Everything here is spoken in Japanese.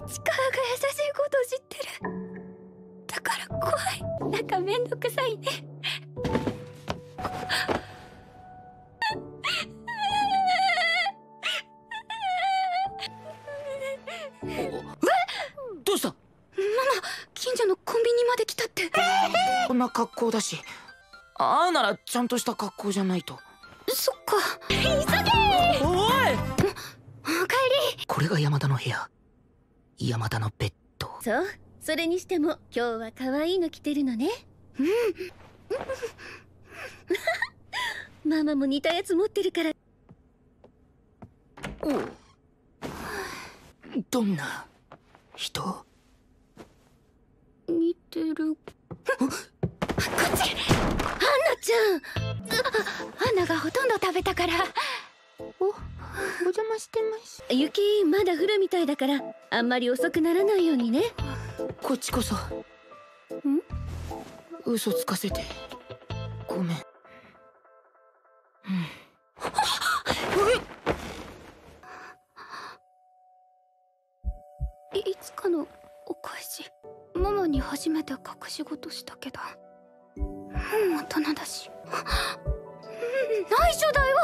川が優しいこと知ってる。だから怖い。なんかめんどくさいね。どうした？近所のコンビニまで来たって。こんな格好だし。ああならちゃんとした格好じゃないと。そっか。急げおい！おかえり。これが山田の部屋山田のベッドそう。それにしても今日は可愛いの着てるのね。うん。ママも似たやつ持ってるから。おう。どんな？人？似てる。アンナちゃん。アンナがほとんど食べたから邪魔してます。雪まだ降るみたいだからあんまり遅くならないようにね。こっちこそ。ん？嘘つかせて。ごめん。うん。いいつかのお返しママに初めて隠し事したけど。もう大人だし。内緒だよ